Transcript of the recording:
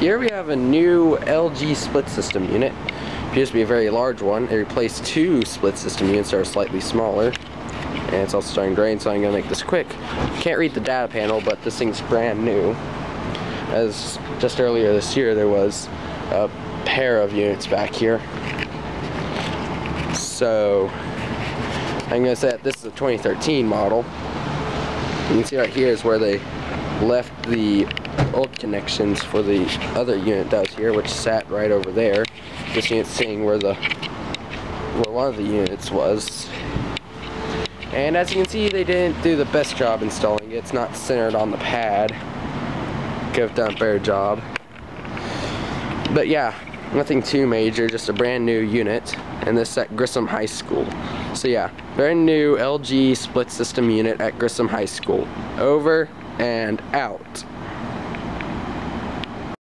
Here we have a new LG split system unit. Appears to be a very large one. It replaced two split system units that are slightly smaller. And it's also starting to rain, so I'm gonna make this quick. Can't read the data panel, but this thing's brand new. As just earlier this year, there was a pair of units back here. So, I'm gonna say that this is a 2013 model. You can see right here is where they left the old connections for the other unit that was here, which sat right over there. This unit's where the where one of the units was. And as you can see, they didn't do the best job installing it. It's not centered on the pad. Could have done a better job. But yeah, nothing too major, just a brand new unit. And this at Grissom High School. So yeah, brand new LG split system unit at Grissom High School. Over and out.